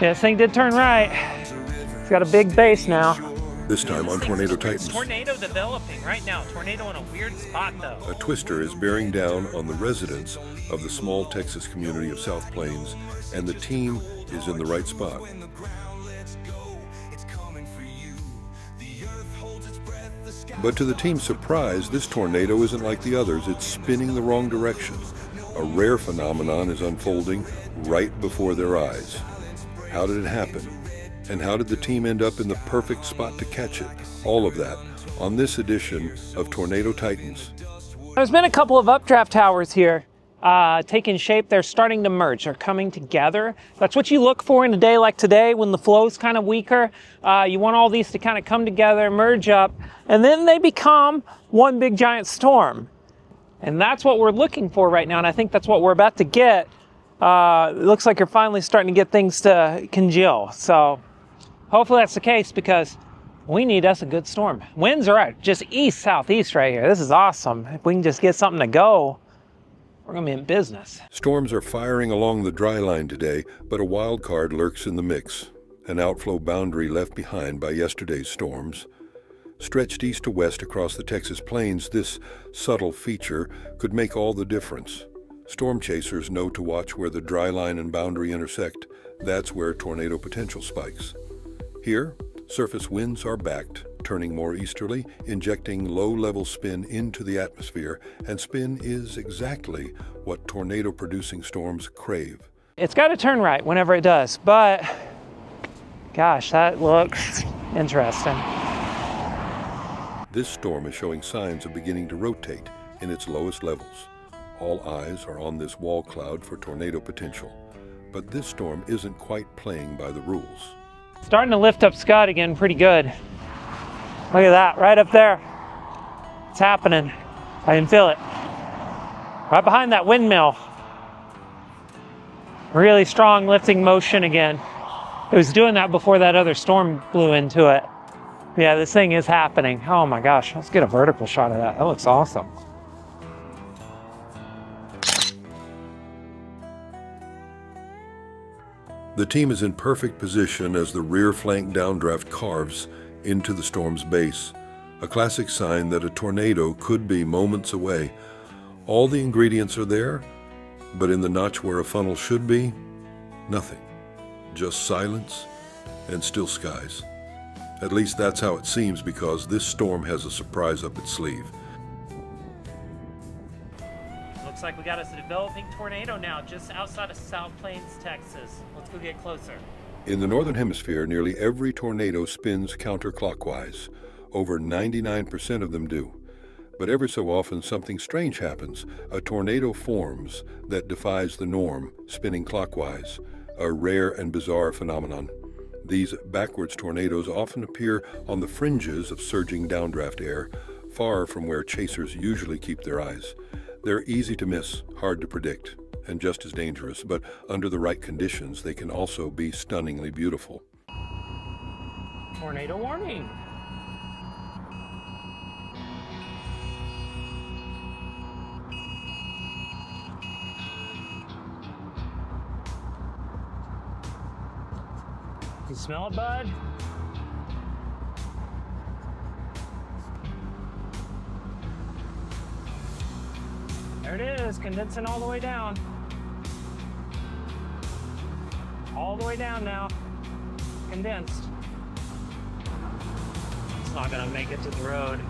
Yeah, this thing did turn right. It's got a big base now. This time on Tornado Titans. Tornado developing right now. Tornado in a weird spot though. A twister is bearing down on the residents of the small Texas community of South Plains, and the team is in the right spot. But to the team's surprise, this tornado isn't like the others. It's spinning the wrong direction. A rare phenomenon is unfolding right before their eyes. How did it happen? And how did the team end up in the perfect spot to catch it? All of that on this edition of Tornado Titans. There's been a couple of updraft towers here uh, taking shape. They're starting to merge. They're coming together. That's what you look for in a day like today when the flow's kind of weaker. Uh, you want all these to kind of come together, merge up, and then they become one big giant storm. And that's what we're looking for right now. And I think that's what we're about to get. Uh, it looks like you're finally starting to get things to congeal. So hopefully that's the case because we need us a good storm. Winds are at just east southeast right here. This is awesome. If we can just get something to go, we're going to be in business. Storms are firing along the dry line today, but a wild card lurks in the mix. An outflow boundary left behind by yesterday's storms. Stretched east to west across the Texas plains, this subtle feature could make all the difference. Storm chasers know to watch where the dry line and boundary intersect. That's where tornado potential spikes. Here, surface winds are backed, turning more easterly, injecting low-level spin into the atmosphere, and spin is exactly what tornado-producing storms crave. It's got to turn right whenever it does, but gosh, that looks interesting. This storm is showing signs of beginning to rotate in its lowest levels. All eyes are on this wall cloud for tornado potential, but this storm isn't quite playing by the rules. Starting to lift up Scott again pretty good. Look at that, right up there. It's happening. I can feel it. Right behind that windmill. Really strong lifting motion again. It was doing that before that other storm blew into it. Yeah, this thing is happening. Oh my gosh, let's get a vertical shot of that. That looks awesome. The team is in perfect position as the rear flank downdraft carves into the storm's base, a classic sign that a tornado could be moments away. All the ingredients are there, but in the notch where a funnel should be, nothing. Just silence and still skies. At least that's how it seems because this storm has a surprise up its sleeve. Like we got us a developing tornado now just outside of South Plains, Texas. Let's go get closer. In the Northern Hemisphere, nearly every tornado spins counterclockwise. Over 99% of them do. But every so often, something strange happens. A tornado forms that defies the norm, spinning clockwise, a rare and bizarre phenomenon. These backwards tornadoes often appear on the fringes of surging downdraft air, far from where chasers usually keep their eyes. They're easy to miss, hard to predict and just as dangerous, but under the right conditions, they can also be stunningly beautiful. Tornado warning. You smell it, bud? There it is, condensing all the way down. all the way down now, condensed. It's not gonna make it to the road.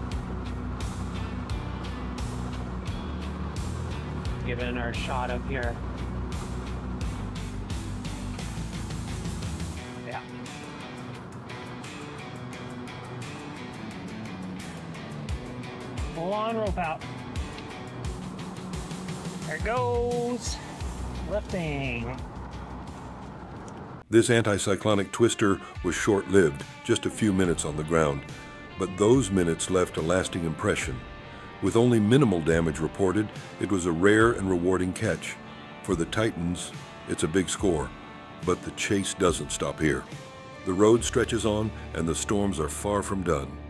Give it our shot up here. Yeah. Full on rope out. There goes. Lifting. This anticyclonic twister was short lived, just a few minutes on the ground, but those minutes left a lasting impression. With only minimal damage reported, it was a rare and rewarding catch. For the Titans, it's a big score, but the chase doesn't stop here. The road stretches on, and the storms are far from done.